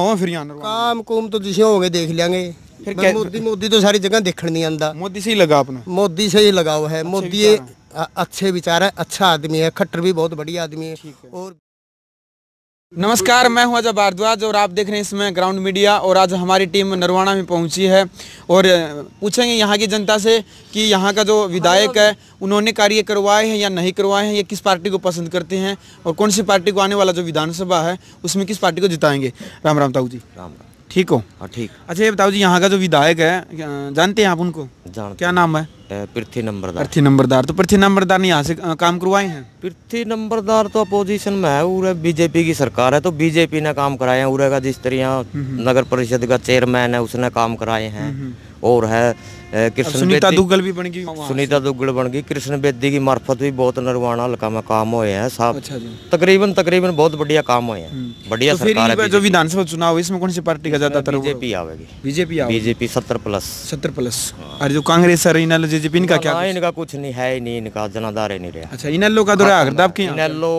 ਹੋ ਫਿਰ यहाँ नरवाना काम कुम तो जिसे होंगे देख लेंगे फिर मैं क्या- मोदी मोदी तो सारी जगह देखने नहीं आंदा मोदी से ही लगा आपने मोदी से ही लगाव है मोदी विचार अ- अच्छे विचार है अच्छा आदमी है खट्टर भी बहुत बढ़िया आदमी है और नमस्कार, मैं हूँ अजय भारद्वाज और आप देख रहे हैं इसमें ग्राउंड मीडिया और आज हमारी टीम नरवाना में पहुँची है और पूछेंगे यहाँ की जनता से कि यहाँ का जो विधायक है, उन्होंने कार्य करवाए हैं या नहीं करवाए हैं, ये किस पार्टी को पसंद करते हैं और कौन सी पार्टी को आने वाला जो विधानसभा है, उसमें किस पार्टी को जिताएँगे? राम राम ताऊ जी। राम राम। ठीक हो? हाँ ठीक। अच्छा ये बताओ जी यहाँ का जो विधायक है जानते हैं आप उनको? जानते क्या नाम है? पृथ्वी नंबरदार। पृथ्वी नंबरदार। तो पृथ्वी नंबरदार ने यहाँ से काम करवाए हैं? पृथ्वी नंबरदार तो अपोजिशन में है उरे बीजेपी की सरकार है तो बीजेपी ने काम कराए हैं उरे का जिस तरह यहाँ नगर परिषद का चेयरमैन है उसने काम कराए हैं। और है कृष्ण सुनीता बेदी- दुग्गल भी बन गई। सुनीता दुग्गल बन गई। कृष्ण बेदी की मार्फत भी बहुत नरवाना हल्का में काम हुए हैं साहब। अच्छा तकरीबन तकरीबन बहुत बढ़िया काम हुए हैं। बढ़िया तो सरकार है जो विधानसभा चुनाव इसमें कौन सी पार्टी का ज़्यादातर बीजेपी आवेगी। बीजेपी बीजेपी सत्तर प्लस। सत्तर प्लस। और जो कांग्रेस है इनल जेजेपी इनका क्या हाँ, इनका कुछ नहीं है ही नहीं इनका जनाधार ही नहीं रहा। अच्छा इनलो का दौरा आपके इनेलो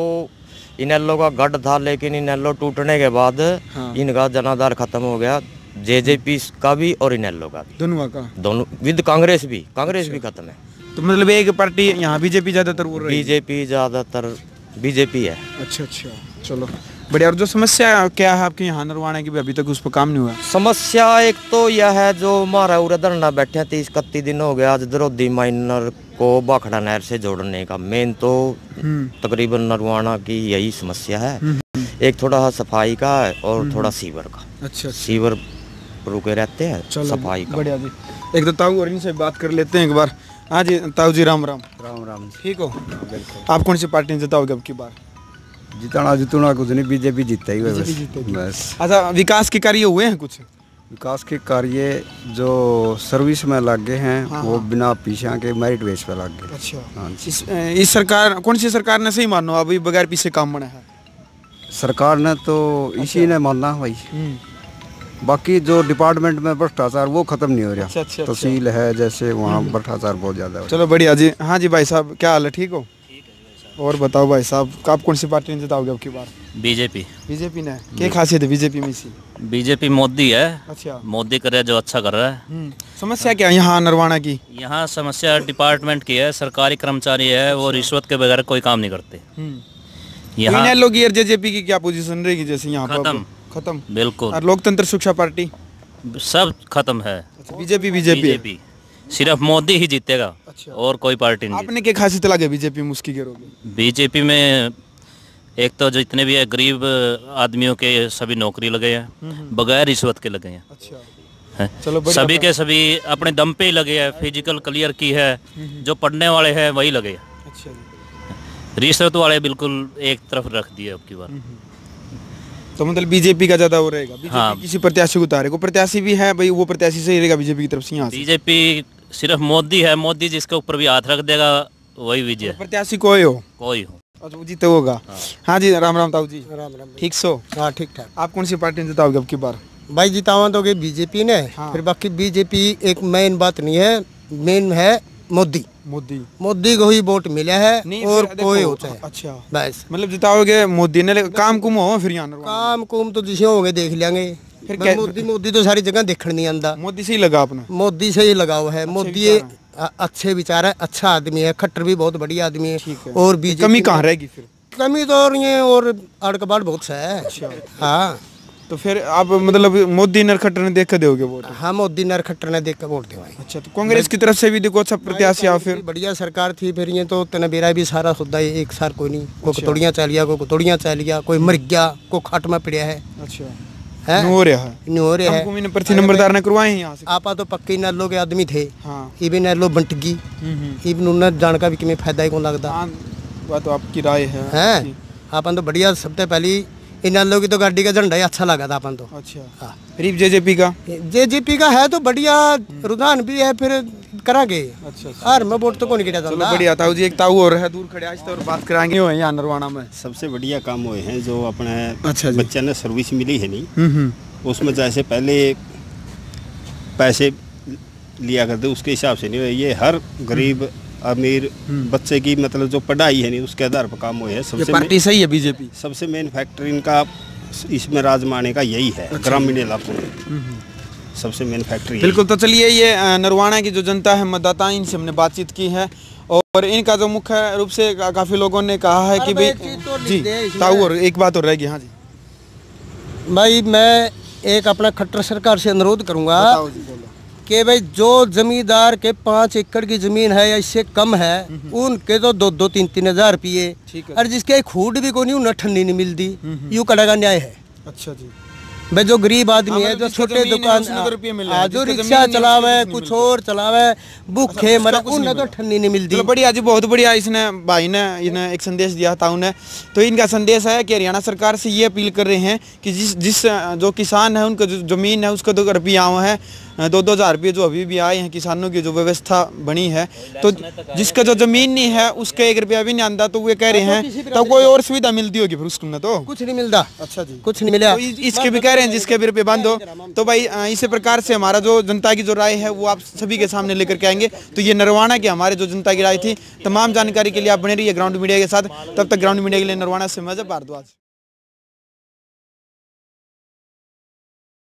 इनेलो का गढ़ था लेकिन इनेलो टूटने के बाद हाँ। इनका जनाधार खत्म हो गया। जेजेपी का भी और इनेलो का भी। दोनों का? दोनों विद कांग्रेस भी कांग्रेस अच्छा। भी खत्म है। तो मतलब एक पार्टी यहाँ बीजेपी ज़्यादातर बोल रही। है बीजेपी ज़्यादातर बीजेपी है। अच्छा अच्छा चलो। बढ़िया और जो समस्या क्या है आपके यहाँ नरवाना की? भी अभी तक उस पर काम नहीं हुआ। समस्या एक तो यह है जो हमारा उरे धरना बैठे तीस इकतीस दिन हो गया आज द्रोदी माइनर को बाखड़ा नहर से जोड़ने का। मेन तो हम्म। तकरीबन नरवाना की यही समस्या है। एक थोड़ा सफ़ाई का और थोड़ा सीवर का। अच्छा। सीवर रुके रहते हैं सफ़ाई का। बढ़िया जी। एक तो ताऊ और इनसे बात कर लेते हैं एक बार। हाँ जी ताऊ जी राम राम। राम राम ठीक हो? आप कौन सी पार्टी जिताओगे अब की बार? जितना जितना कुछ नहीं बीजेपी जीता ही है बस। अच्छा विकास के कार्य हुए हैं कुछ? विकास के कार्य जो सर्विस में लगे हैं हाँ, वो बिना पीछा के मेरिट बेस पे लग गए। अच्छा। हाँ इस इस सरकार कौन सी सरकार ने सही मानो? अभी बगैर पीछे काम बना है। सरकार ने तो अच्छा। इसी ने मानना भाई। बाकी जो डिपार्टमेंट में भ्रष्टाचार वो खत्म नहीं हो अच्छा, अच्छा, रहा अच्छा। तहसील है जैसे वहाँ भ्रष्टाचार बहुत ज़्यादा हो चलो बढ़िया जी। हाँ जी भाई साहब क्या हाल है? ठीक हो? और बताओ भाई साहब आप कौन सी पार्टी ने जिताओगे अब की बार? बीजेपी। बीजेपी ने? क्या खासियत है बीजेपी में इसी? बीजेपी मोदी है। अच्छा। मोदी करे जो अच्छा कर रहा है। हम्म, समस्या क्या है यहाँ नरवाना की? यहाँ समस्या डिपार्टमेंट की है सरकारी कर्मचारी है वो रिश्वत के बगैर कोई काम नहीं करते। यहाँ यहाँ लोग जेजेपी की क्या पोजीशन रहेगी जैसे यहाँ खत्म। खत्म। बिल्कुल। और लोकतंत्र शिक्षा पार्टी? सब खत्म है। अच्छा बीजेपी बीजेपी बीजेपी। सिर्फ़ मोदी ही जीतेगा अच्छा। और कोई पार्टी नहीं। आपने क्या खासियत लगे बीजेपी में उसकी करोगे बीजेपी में एक तो जितने भी है गरीब आदमियों के सभी नौकरी लगे हैं बगैर रिश्वत के लगे हैं। अच्छा। हैं। चलो सभी के सभी अपने दम पे ही लगे हैं फ़िज़िकल क्लियर की है जो पढ़ने वाले हैं वही लगे अच्छा रिश्वत वाले बिल्कुल एक तरफ़ रख दिए अब की बार। तो मतलब बीजेपी का ज़्यादा वो रहेगा। बीजेपी हाँ। किसी प्रत्याशी को उतारे को प्रत्याशी भी है भाई वो प्रत्याशी सही रहेगा बीजेपी की तरफ़ से यहाँ बीजेपी सिर्फ़ मोदी है मोदी जिसके ऊपर भी हाथ रख देगा वही विजय है। प्रत्याशी कोई हो? कोई हो। जीते होगा। हाँ। जी राम राम ताऊ जी। राम राम ठीक सो? हाँ ठीक ठाक। आप कौन सी पार्टी जिताओगे अब की बार? भाई जितावा तो बीजेपी ने हाँ। फिर बाकी बीजेपी एक मेन बात नहीं है। मेन है मोदी। मोदी। मोदी को ही वोट मिला है और कोई होता है। अच्छा। बस। मतलब जिताओगे मोदी ने काम कुम हो फिर यहाँ काम कुम तो जिसे होंगे देख लेंगे। फिर मोदी मोदी तो सारी जगह देखने नहीं आंदा। मोदी से ही लगा अपना। मोदी से ही लगाव है। मोदी अच्छे विचार है अच्छा आदमी है खट्टर भी बहुत बढ़िया आदमी है। और बीजेपी कमी कहाँ रहेगी फिर? कमी तो और ये और अड़कबाड़ बहुत सा है। अच्छा। हाँ। तो फिर आप मतलब मोदी नरखट्टर ने देख दोगे वोट? हाँ मोदी नर खट्टर ने देख वोट दे अच्छा तो कांग्रेस की तरफ़ से भी देखो अच्छा प्रत्याशी आओ फिर। बढ़िया सरकार थी फिर ये तो तना बेरा भी सारा खुदा ही एक सार कोई नहीं। अच्छा। कोई कतोड़ियाँ चालिया कोई कतोड़ियाँ चालिया कोई मर गया कोई खाट में पड़िया है। अच्छा। नंबरदार ने करवाए हैं आपा तो पक्के नैलो के आदमी थे। हाँ। नैलो बंटगी। इबन उन्हें जान का भी किमें फ़ायदा ही कौन लगता हाँ तो आपकी राय है। हैं? अपन तो बढ़िया सबसे पहली इन नैलो की तो गाड़ी का झंडा ही अच्छा लगा था अपन तो। अच्छा। हाँ। फिर जेजेपी का? जेजेपी का है तो बढ़िया रुझान भी है फिर करागे। अच्छा हर में वोट तो कौन गिरा चलो बढ़िया ताऊ जी एक ताऊ और है दूर खड़े आज तो और बात कराएँगे। हो यहाँ नरवाना में। सबसे बढ़िया काम हुए हैं जो अपने अच्छा जी। बच्चे ने सर्विस मिली है नहीं। हम्म हम्म। उसमें जैसे पहले पैसे लिया करते उसके हिसाब से नहीं ये हर गरीब अमीर बच्चे की मतलब जो पढ़ाई है नहीं उसके आधार पर काम हुए हैं। सबसे पार्टी सही है बीजेपी? सबसे मेन फैक्टर इनका इसमें राजमाने का यही है ग्रामीण इलाकों में। सबसे मेन फैक्ट्री बिल्कुल तो चलिए ये नरवाना की जो जनता है मतदाता इनसे हमने बातचीत की है। और इनका जो मुख्य रूप से काफ़ी लोगों ने कहा है कि भाई, तो जी। ताऊ और एक बात और रहेगी हाँ जी। भाई मैं एक अपना खट्टर सरकार से अनुरोध करूँगा कि भाई जो जमींदार के पाँच एकड़ की ज़मीन है या इससे कम है उनके तो दो दो तीन तीन हज़ार रुपये। और जिसके खूड भी को नहीं ठंडी नहीं मिलती। यू कड़ा का न्याय है। अच्छा जी। भाई जो गरीब आदमी हाँ, है मतलब जो छोटे दुकान हैं। जो रिक्शा है, चलावे कुछ और चलावे भूखे उसका मरे उन्हें तो ठंडी नहीं मिलती। बढ़िया जी बहुत बढ़िया इसने भाई ने इन्हें एक संदेश दिया था उन्हें। तो इनका संदेश है कि हरियाणा सरकार से ये अपील कर रहे हैं कि जिस जिस जो किसान है उनका जो ज़मीन है उसका दो रुपया है दो दो हज़ार रुपये जो अभी भी आए हैं किसानों की जो व्यवस्था बनी है। तो जिसका जो ज़मीन नहीं है उसका एक रुपया भी नहीं आंदा तो वे कह रहे हैं तो कोई और सुविधा मिलती होगी फिर उसको तो? कुछ नहीं मिलता। अच्छा जी। कुछ नहीं मिला। तो इसके भी कह रहे हैं जिसके भी रुपये बंद हो तो भाई इसी प्रकार से हमारा जो जनता की जो राय है, वो आप सभी के सामने लेकर के आएँगे। तो ये नरवाना की हमारे जो जनता की राय थी, तमाम जानकारी के लिए आप बने रहिए ग्राउंड मीडिया के साथ। तब तक ग्राउंड मीडिया के लिए नरवाना से मज़ा भारद्वाज।